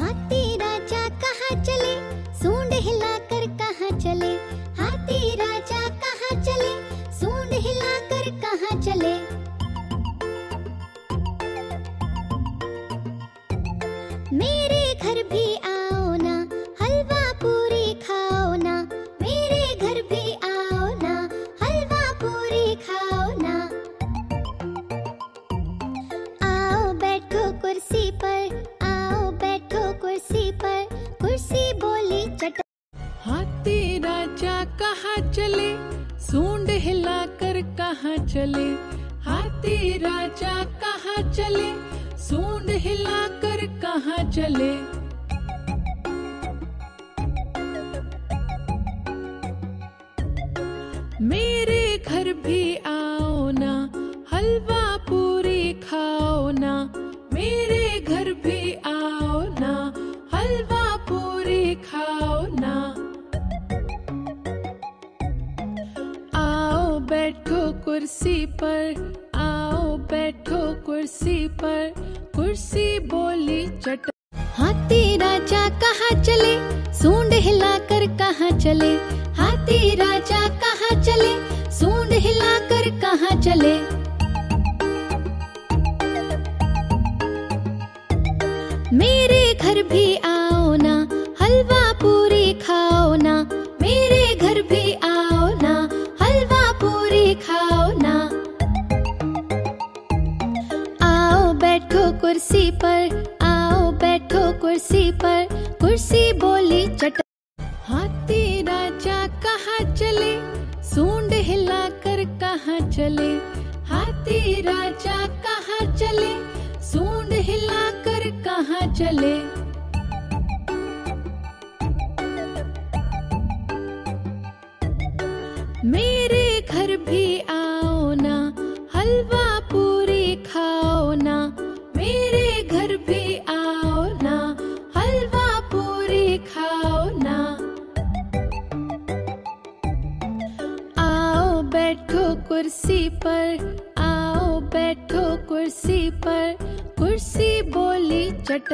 हाथी राजा कहाँ चले? सूंड कहाँ चले? हाथी राजा कहाँ चले? सूंड कहाँ चले? मेरे कहाँ चले? सूंड हिला कर कहाँ चले? हाथी राजा कहाँ चले? सूंड हिला कर कहाँ चले? मेरे बैठो कुर्सी पर, आओ बैठो कुर्सी पर, कुर्सी बोली चट। हाथी राजा कहाँ चले? सूंड हिलाकर कहाँ चले? हाथी राजा कहाँ चले? सूंड हिलाकर कहाँ चले? मेरे घर भी आओ ना, हलवा पूरी खाओ ना पूरी ना। आओ बैठो कुर्सी पर, आओ बैठो कुर्सी पर, कुर्सी बोली चट। हाथी राजा कहाँ चले, सूंड हिलाकर कहाँ चले। हाथी राजा कहाँ चले, सूंड हिलाकर कहाँ चले। मेरे घर भी आओ ना, हलवा पूरी खाओ ना, मेरे घर भी आओ ना, हलवा पूरी खाओ ना। आओ बैठो कुर्सी पर, आओ बैठो कुर्सी पर, कुर्सी बोली चट